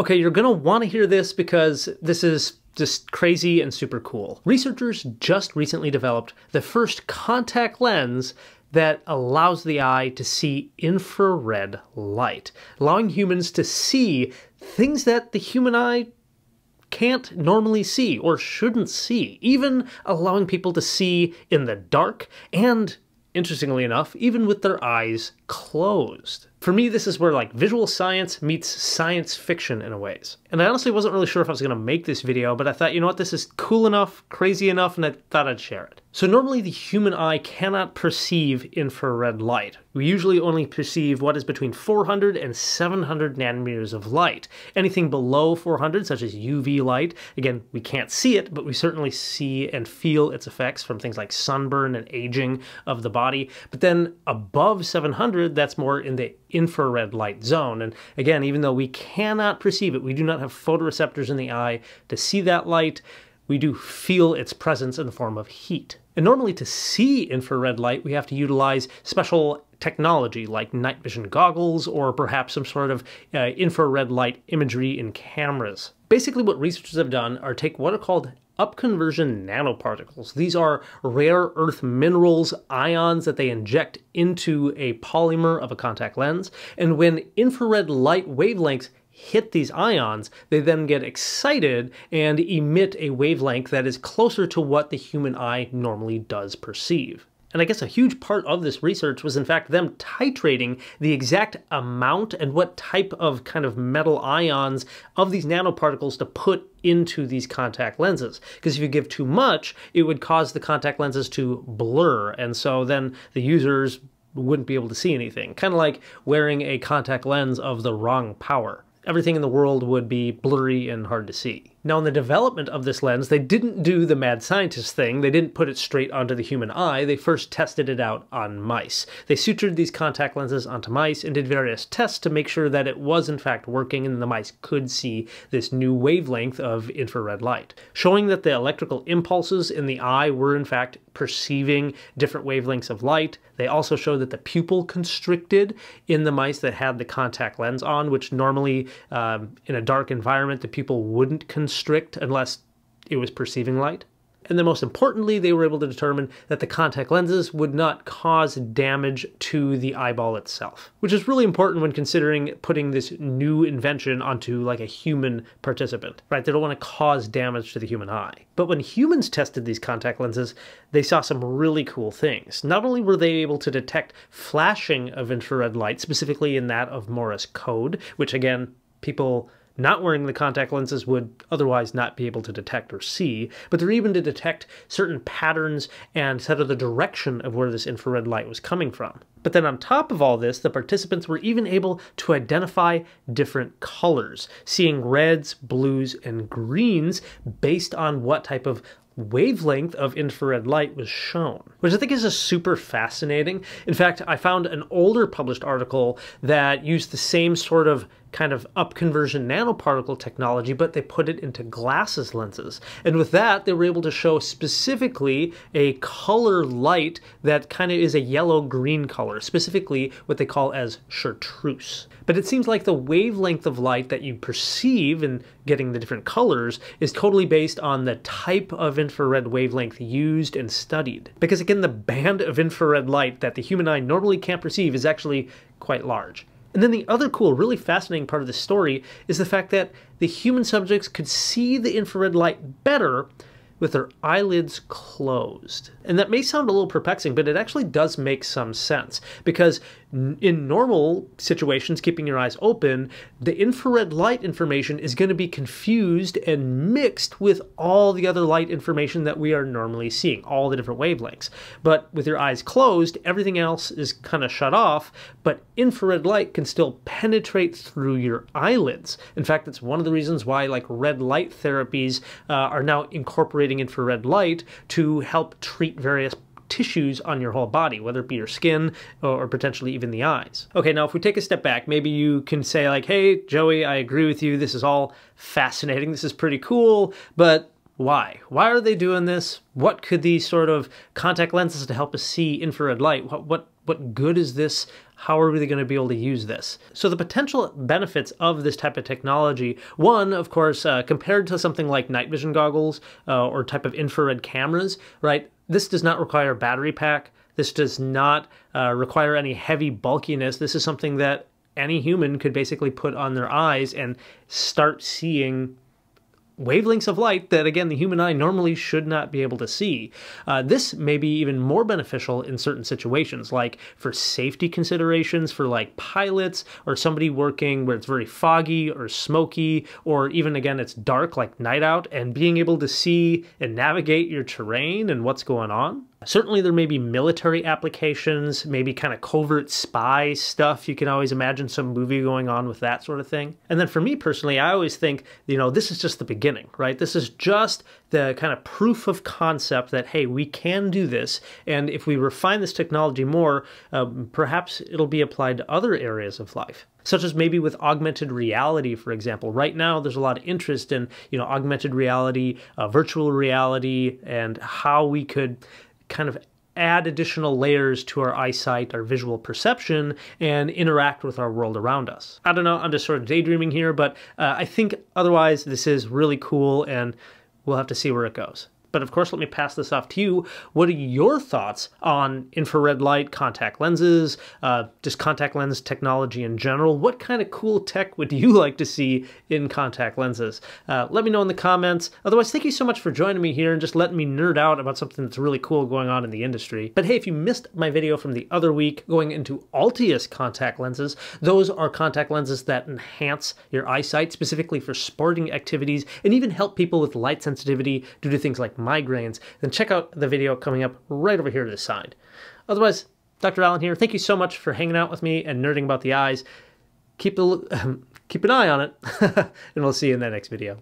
Okay, you're gonna wanna hear this because this is just crazy and super cool. Researchers just recently developed the first contact lens that allows the eye to see infrared light, allowing humans to see things that the human eye can't normally see or shouldn't see, even allowing people to see in the dark and, interestingly enough, even with their eyes closed. For me, this is where like visual science meets science fiction in a ways. And I honestly wasn't really sure if I was to make this video, but I thought, you know what, this is cool enough, crazy enough, and I thought I'd share it. So normally the human eye cannot perceive infrared light. We usually only perceive what is between 400 and 700 nanometers of light. Anything below 400, such as UV light, again, we can't see it, but we certainly see and feel its effects from things like sunburn and aging of the body. But then above 700, that's more in the infrared light zone. And again, even though we cannot perceive it, we do not have photoreceptors in the eye to see that light, we do feel its presence in the form of heat. And normally to see infrared light, we have to utilize special technology like night vision goggles or perhaps some sort of uh, infrared light imagery in cameras. Basically what researchers have done are take what are called upconversion nanoparticles. These are rare earth minerals, ions that they inject into a polymer of a contact lens. And when infrared light wavelengths hit these ions, they then get excited and emit a wavelength that is closer to what the human eye normally does perceive. And I guess a huge part of this research was in fact them titrating the exact amount and what type of kind of metal ions of these nanoparticles to put into these contact lenses. Because if you give too much, it would cause the contact lenses to blur. And so then the users wouldn't be able to see anything. Kind of like wearing a contact lens of the wrong power. Everything in the world would be blurry and hard to see. Now, in the development of this lens, they didn't do the mad scientist thing. They didn't put it straight onto the human eye. They first tested it out on mice. They sutured these contact lenses onto mice and did various tests to make sure that it was in fact working and the mice could see this new wavelength of infrared light, showing that the electrical impulses in the eye were in fact perceiving different wavelengths of light. They also showed that the pupil constricted in the mice that had the contact lens on, which normally um, in a dark environment, the pupil wouldn't constrict constrict unless it was perceiving light. And then most importantly, they were able to determine that the contact lenses would not cause damage to the eyeball itself, which is really important when considering putting this new invention onto like a human participant, right? They don't want to cause damage to the human eye. But when humans tested these contact lenses, they saw some really cool things. Not only were they able to detect flashing of infrared light, specifically in that of Morse code, which again, people not wearing the contact lenses would otherwise not be able to detect or see, but they're even to detect certain patterns and set of the direction of where this infrared light was coming from. But then on top of all this, the participants were even able to identify different colors, seeing reds, blues, and greens based on what type of wavelength of infrared light was shown, which I think is just super fascinating. In fact, I found an older published article that used the same sort of kind of upconversion nanoparticle technology, but they put it into glasses lenses. And with that, they were able to show specifically a color light that kind of is a yellow-green color, specifically what they call as chartreuse. But it seems like the wavelength of light that you perceive in getting the different colors is totally based on the type of infrared wavelength used and studied. Because again, the band of infrared light that the human eye normally can't perceive is actually quite large. And then the other cool, really fascinating part of the story is the fact that the human subjects could see the infrared light better with their eyelids closed. And that may sound a little perplexing, but it actually does make some sense because in normal situations, keeping your eyes open, the infrared light information is going to be confused and mixed with all the other light information that we are normally seeing, all the different wavelengths. But with your eyes closed, everything else is kind of shut off, but infrared light can still penetrate through your eyelids. In fact, it's one of the reasons why like red light therapies uh, are now incorporating infrared light to help treat various tissues on your whole body, whether it be your skin or potentially even the eyes. Okay, now if we take a step back, maybe you can say like, hey, Joey, I agree with you. This is all fascinating. This is pretty cool, but why? Why are they doing this? What could these sort of contact lenses to help us see infrared light? What, what what good is this? How are we going to be able to use this? So, the potential benefits of this type of technology one, of course, uh, compared to something like night vision goggles uh, or type of infrared cameras, right? This does not require a battery pack. This does not uh, require any heavy bulkiness. This is something that any human could basically put on their eyes and start seeing wavelengths of light that, again, the human eye normally should not be able to see. Uh, this may be even more beneficial in certain situations, like for safety considerations for like pilots or somebody working where it's very foggy or smoky, or even, again, it's dark like night out, and being able to see and navigate your terrain and what's going on. Certainly, there may be military applications, maybe kind of covert spy stuff. You can always imagine some movie going on with that sort of thing. And then for me personally, I always think, you know, this is just the beginning, right? This is just the kind of proof of concept that, hey, we can do this. And if we refine this technology more, um, perhaps it'll be applied to other areas of life such as maybe with augmented reality for example right now there's a lot of interest in you know augmented reality uh, virtual reality and how we could kind of add additional layers to our eyesight, our visual perception, and interact with our world around us. I don't know, I'm just sort of daydreaming here, but uh, I think otherwise this is really cool and we'll have to see where it goes. But of course, let me pass this off to you. What are your thoughts on infrared light contact lenses, uh, just contact lens technology in general? What kind of cool tech would you like to see in contact lenses? Uh, let me know in the comments. Otherwise, thank you so much for joining me here and just letting me nerd out about something that's really cool going on in the industry. But hey, if you missed my video from the other week going into Altius contact lenses, those are contact lenses that enhance your eyesight, specifically for sporting activities, and even help people with light sensitivity due to things like migraines, then check out the video coming up right over here to the side. Otherwise, Dr. Allen here. Thank you so much for hanging out with me and nerding about the eyes. Keep, the, keep an eye on it, and we'll see you in the next video.